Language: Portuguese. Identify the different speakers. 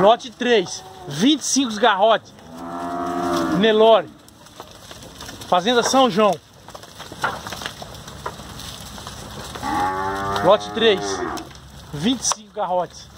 Speaker 1: Lote 3, 25 garrotes. Nelore. Fazenda São João. Lote 3, 25 garrotes.